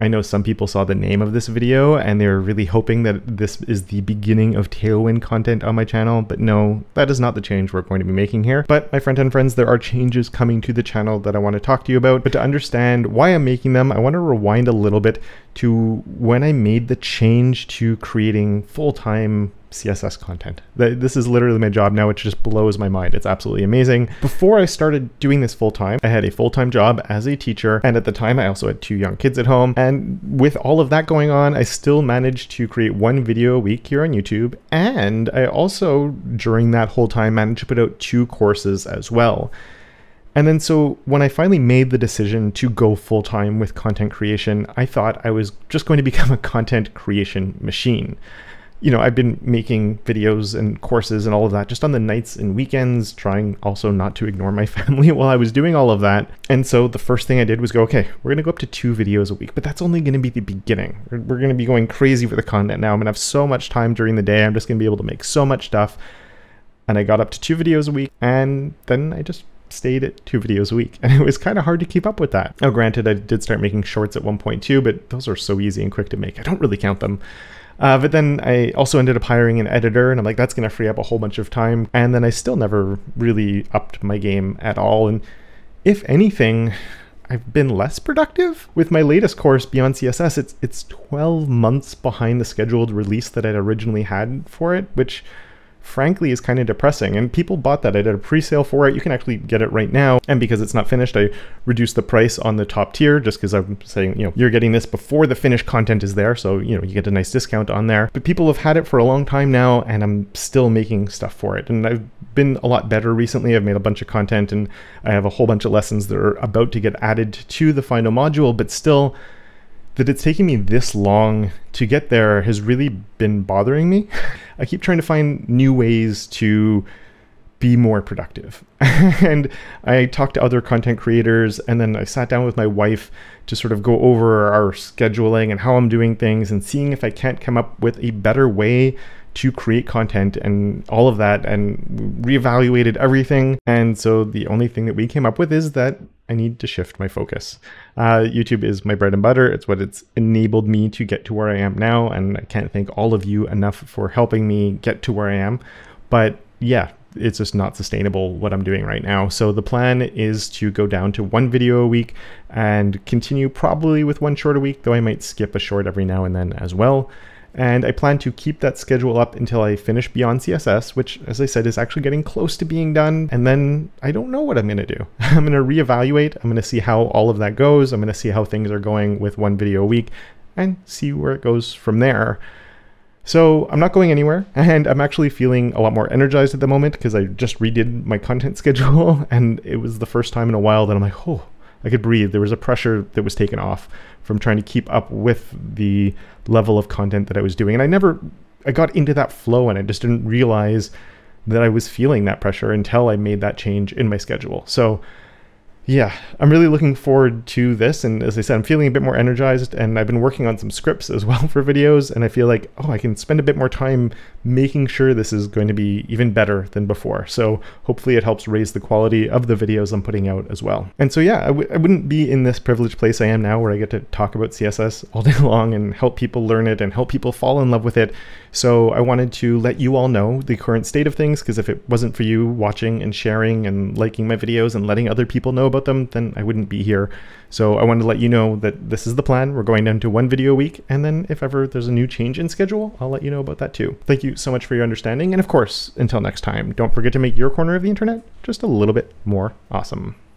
I know some people saw the name of this video and they're really hoping that this is the beginning of Tailwind content on my channel, but no, that is not the change we're going to be making here. But my front-end friends, there are changes coming to the channel that I want to talk to you about. But to understand why I'm making them, I want to rewind a little bit to when I made the change to creating full-time CSS content. This is literally my job now, which just blows my mind. It's absolutely amazing. Before I started doing this full time, I had a full time job as a teacher. And at the time, I also had two young kids at home. And with all of that going on, I still managed to create one video a week here on YouTube. And I also, during that whole time, managed to put out two courses as well. And then so when I finally made the decision to go full time with content creation, I thought I was just going to become a content creation machine you know, I've been making videos and courses and all of that just on the nights and weekends, trying also not to ignore my family while I was doing all of that. And so the first thing I did was go, okay, we're going to go up to two videos a week, but that's only going to be the beginning. We're, going to be going crazy with the content now. I'm going to have so much time during the day. I'm just going to be able to make so much stuff. And I got up to two videos a week and then I just stayed at two videos a week and it was kind of hard to keep up with that. Now granted I did start making shorts at 1.2 but those are so easy and quick to make I don't really count them. Uh, but then I also ended up hiring an editor, and I'm like, that's going to free up a whole bunch of time. And then I still never really upped my game at all. And if anything, I've been less productive. With my latest course, Beyond CSS, it's it's 12 months behind the scheduled release that I'd originally had for it, which frankly is kind of depressing. And people bought that. I did a pre-sale for it. You can actually get it right now. And because it's not finished, I reduced the price on the top tier just because I'm saying, you know, you're getting this before the finished content is there. So, you know, you get a nice discount on there. But people have had it for a long time now and I'm still making stuff for it. And I've been a lot better recently. I've made a bunch of content and I have a whole bunch of lessons that are about to get added to the final module, but still that it's taking me this long to get there has really been bothering me. I keep trying to find new ways to be more productive. and I talked to other content creators and then I sat down with my wife to sort of go over our scheduling and how I'm doing things and seeing if I can't come up with a better way to create content and all of that and reevaluated everything. And so the only thing that we came up with is that I need to shift my focus. Uh, YouTube is my bread and butter. It's what it's enabled me to get to where I am now. And I can't thank all of you enough for helping me get to where I am. But yeah, it's just not sustainable what I'm doing right now. So the plan is to go down to one video a week and continue probably with one short a week, though I might skip a short every now and then as well. And I plan to keep that schedule up until I finish Beyond CSS, which, as I said, is actually getting close to being done. And then I don't know what I'm going to do. I'm going to reevaluate. I'm going to see how all of that goes. I'm going to see how things are going with one video a week and see where it goes from there. So I'm not going anywhere and I'm actually feeling a lot more energized at the moment because I just redid my content schedule and it was the first time in a while that I'm like, oh, I could breathe. There was a pressure that was taken off from trying to keep up with the level of content that I was doing. And I never, I got into that flow and I just didn't realize that I was feeling that pressure until I made that change in my schedule. So yeah, I'm really looking forward to this. And as I said, I'm feeling a bit more energized and I've been working on some scripts as well for videos. And I feel like, oh, I can spend a bit more time making sure this is going to be even better than before. So hopefully it helps raise the quality of the videos I'm putting out as well. And so, yeah, I w- I wouldn't be in this privileged place I am now where I get to talk about CSS all day long and help people learn it and help people fall in love with it. So I wanted to let you all know the current state of things because if it wasn't for you watching and sharing and liking my videos and letting other people know about them, then I wouldn't be here. So I wanted to let you know that this is the plan. We're going down to one video a week, and then if ever there's a new change in schedule, I'll let you know about that too. Thank you so much for your understanding, and of course, until next time, don't forget to make your corner of the internet just a little bit more awesome.